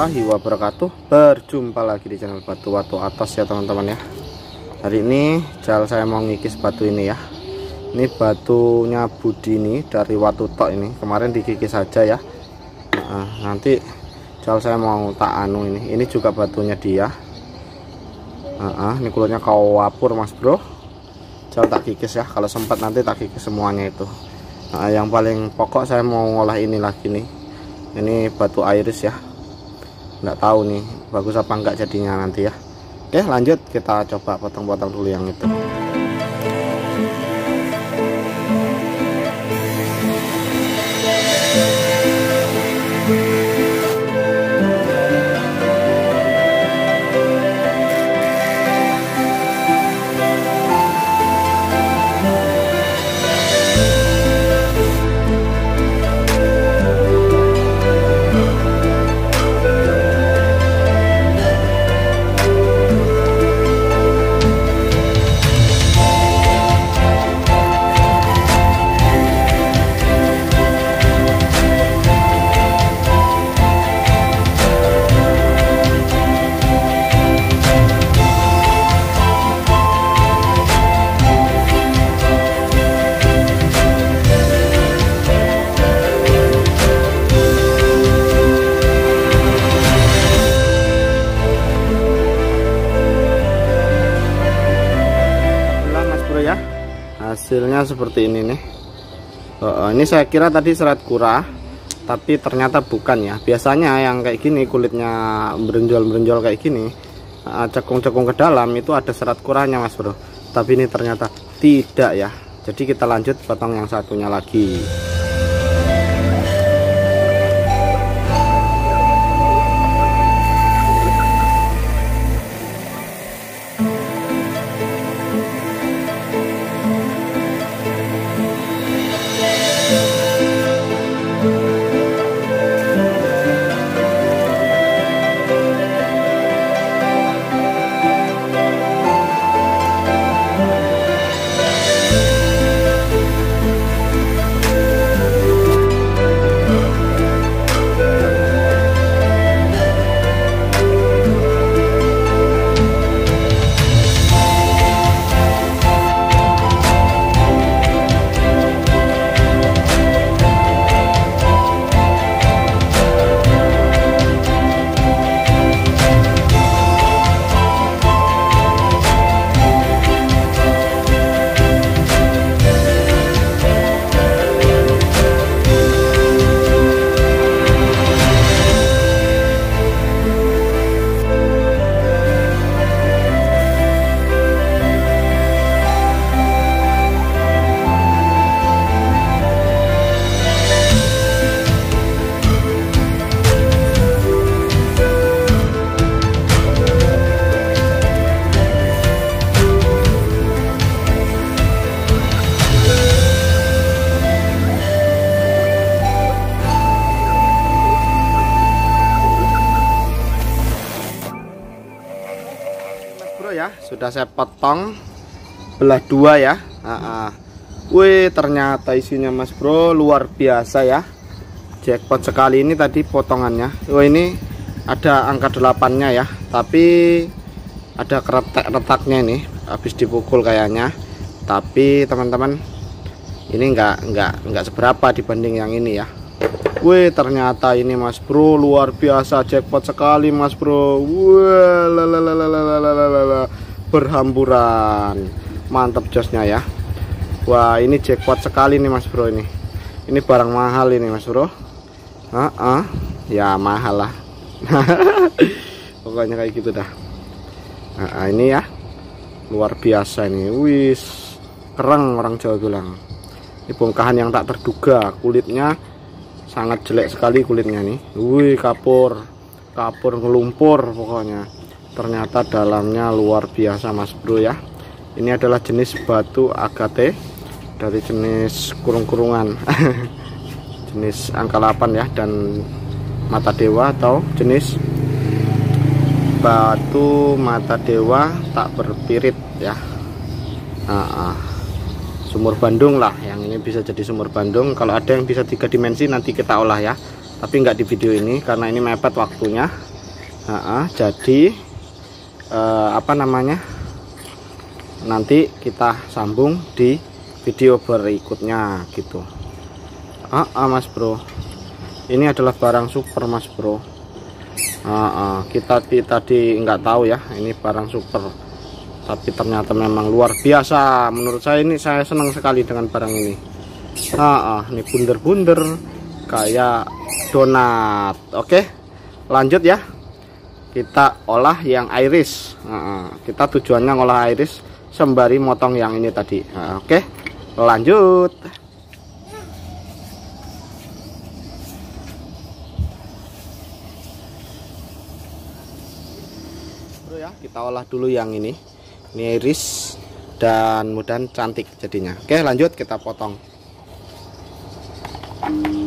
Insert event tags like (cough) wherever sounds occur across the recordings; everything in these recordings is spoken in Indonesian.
warahmatullahi wabarakatuh. Berjumpa lagi di channel Batu Watu Atas ya teman-teman ya. Hari ini Jal saya mau ngikis batu ini ya. Ini batunya Budi ini dari Watu Tok ini. Kemarin dikikis saja ya. Nah, Nanti Jal saya mau tak anu ini. Ini juga batunya dia. Nah, Ini kulitnya kau wapur mas bro. Jal tak kikis ya. Kalau sempat nanti tak kikis semuanya itu. Nah, Yang paling pokok saya mau ngolah ini lagi nih. Ini batu iris ya nggak tahu nih bagus apa enggak jadinya nanti ya. Oke lanjut kita coba potong-potong dulu yang itu hasilnya seperti ini nih. Uh, ini saya kira tadi serat kura tapi ternyata bukan ya. Biasanya yang kayak gini kulitnya berenjol-berenjol kayak gini cekung-cekung ke dalam itu ada serat kuranya mas bro. Tapi ini ternyata tidak ya. Jadi kita lanjut potong yang satunya lagi ya sudah saya potong. Belah dua ya. Uh, uh. Wih ternyata isinya mas bro luar biasa ya. Jackpot sekali ini tadi potongannya. Wah ini ada angka delapannya ya. Tapi ada keretak-retaknya ini habis dipukul kayaknya. Tapi teman-teman ini enggak enggak enggak seberapa dibanding yang ini ya Wih ternyata ini mas bro luar biasa jackpot sekali mas bro. Wah berhamburan. Mantap josnya ya. Wah ini jackpot sekali nih mas bro ini. Ini barang mahal ini mas bro. Uh -uh. ya mahal lah. (laughs) Pokoknya kayak gitu dah. Nah, ini ya. Luar biasa ini. Wis kereng orang Jawa bilang. Ini bongkahan yang tak terduga kulitnya sangat jelek sekali kulitnya nih wih kapur. Kapur ngelumpur pokoknya. Ternyata dalamnya luar biasa mas bro ya. Ini adalah jenis batu agate dari jenis kurung-kurungan. (laughs) Jenis angka 8 ya dan mata dewa atau jenis batu mata dewa tak berpirit ya. Nah, sumur Bandung lah. Yang ini bisa jadi sumur Bandung. Kalau ada yang bisa tiga dimensi nanti kita olah ya. Tapi nggak di video ini karena ini mepet waktunya. Nah, jadi eh, apa namanya? Nanti kita sambung di video berikutnya gitu. Ah, mas bro. Ini adalah barang super mas bro. Kita tadi nggak tahu ya ini barang super tapi ternyata memang luar biasa. Menurut saya ini saya senang sekali dengan barang ini. Ah, ah. ini bunder-bunder kayak donat. Oke lanjut ya. Kita olah yang iris. Nah, kita tujuannya ngolah iris sembari motong yang ini tadi. Nah, oke lanjut. Bro ya kita olah dulu yang ini ini iris dan mudah cantik jadinya. Oke lanjut kita potong. santai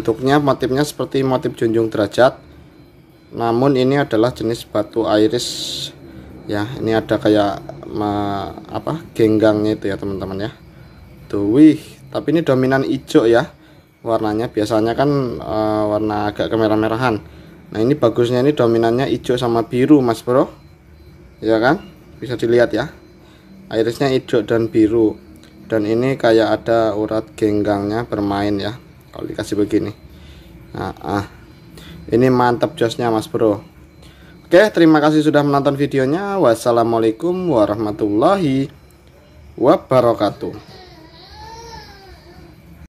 bentuknya motifnya seperti motif junjung derajat. Namun ini adalah jenis batu iris. Ya ini ada kayak ma, apa genggangnya itu ya teman-teman ya. Tuh tapi ini dominan hijau ya. Warnanya biasanya kan e, warna agak kemerah-merahan. Nah ini bagusnya ini dominannya hijau sama biru mas bro. Ya kan? Bisa dilihat ya. Irisnya hijau dan biru. Dan ini kayak ada urat genggangnya bermain ya kalau dikasih begini. Nah ah. Ini mantap josnya mas bro. Oke terima kasih sudah menonton videonya. Wassalamualaikum warahmatullahi wabarakatuh